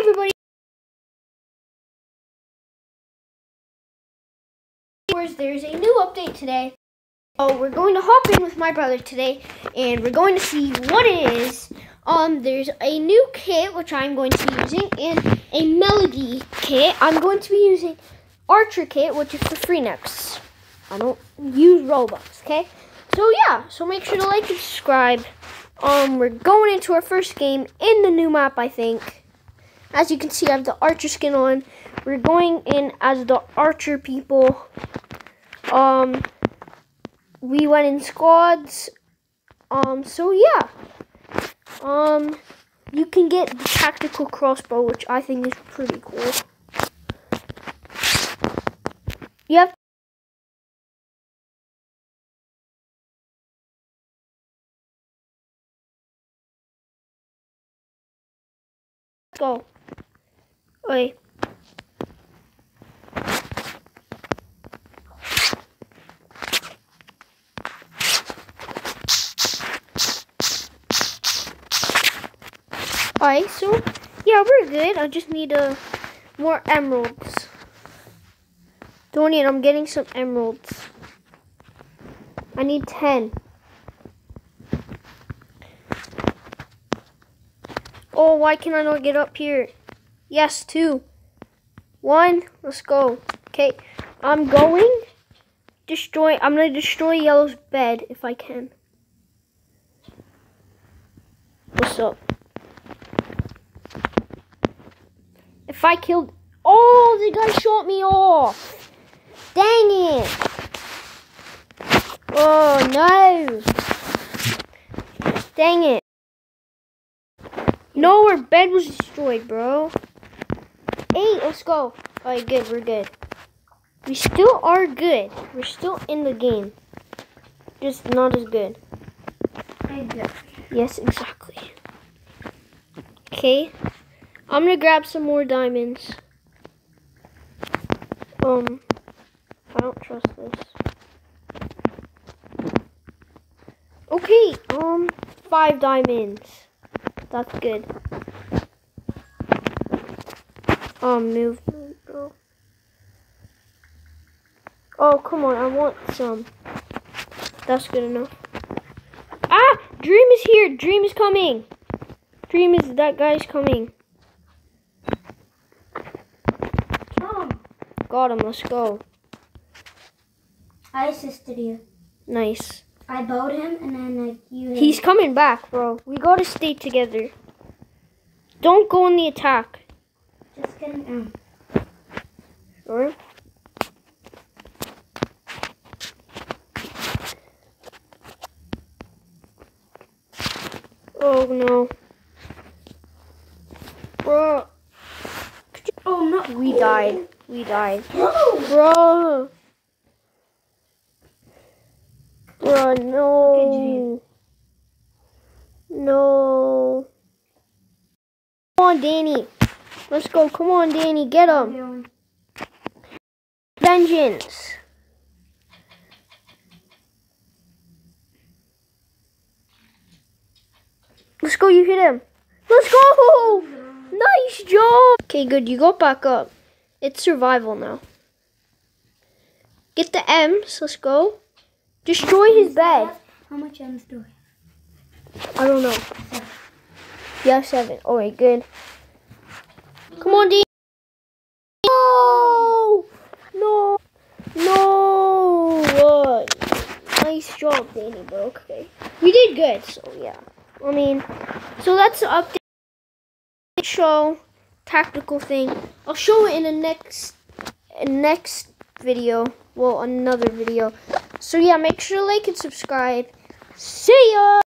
everybody. There's a new update today. So we're going to hop in with my brother today and we're going to see what it is. Um, there's a new kit which I'm going to be using and a melody kit. I'm going to be using Archer kit which is for free next. I don't use Robux, okay? So yeah, so make sure to like and subscribe. Um, we're going into our first game in the new map, I think. As you can see, I have the Archer skin on. We're going in as the Archer people. Um, we went in squads. Um, so yeah. Um, you can get the tactical crossbow, which I think is pretty cool. You have go. Wait. Alright, so yeah, we're good. I just need uh, more emeralds. Don't need, I'm getting some emeralds. I need 10. Oh, why can I not get up here? Yes, two. One, let's go. Okay, I'm going. Destroy, I'm gonna destroy Yellow's bed if I can. What's up? If I killed, oh, the guy shot me off. Dang it. Oh, no. Dang it. No, our bed was destroyed, bro. Eight, let's go. Alright, good, we're good. We still are good. We're still in the game. Just not as good. Exactly. Yes, exactly. Okay. I'm gonna grab some more diamonds. Um, I don't trust this. Okay, um, five diamonds. That's good. Um, move, bro. Oh, come on, I want some. That's good enough. Ah! Dream is here! Dream is coming! Dream is, that guy's coming. Tom, Got him, let's go. I assisted you. Nice. I bowed him and then like you. He's coming back, bro. We gotta stay together. Don't go in the attack. Um, Sure? Oh no. Bro, oh no. we died. We died. Oh. Bro. Bro, no. No. Come on, Danny. Let's go. Come on, Danny. Get him. Vengeance. Let's go, you hit him. Let's go! Nice job! Okay, good, you go back up. It's survival now. Get the M's, let's go. Destroy his bed. How much M's do I I don't know. Yeah, seven. Alright, good. Come on, D. No! No! No! Uh, nice job, Danny, bro. Okay. We did good, so yeah. I mean, so that's the update show tactical thing. I'll show it in the next next video. Well, another video. So yeah, make sure to like and subscribe. See ya!